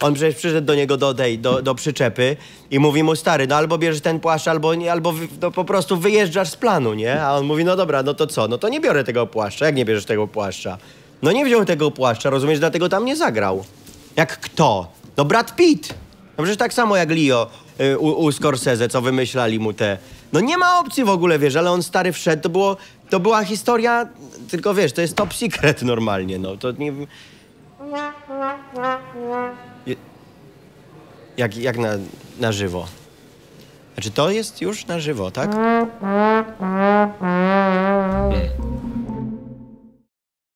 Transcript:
On przecież przyszedł do niego do tej, do, do przyczepy i mówi mu, stary, no albo bierzesz ten płaszcz, albo, nie, albo no, po prostu wyjeżdżasz z planu, nie? A on mówi, no dobra, no to co? No to nie biorę tego płaszcza. Jak nie bierzesz tego płaszcza? No nie wziął tego płaszcza, rozumiesz, dlatego tam nie zagrał. Jak kto? No Brad Pitt. No przecież tak samo jak Leo y, u, u Scorsese, co wymyślali mu te... No nie ma opcji w ogóle, wiesz, ale on stary wszedł, to było... To była historia, tylko wiesz, to jest top secret normalnie, no to nie... Jak, jak na, na żywo? Znaczy to jest już na żywo, tak?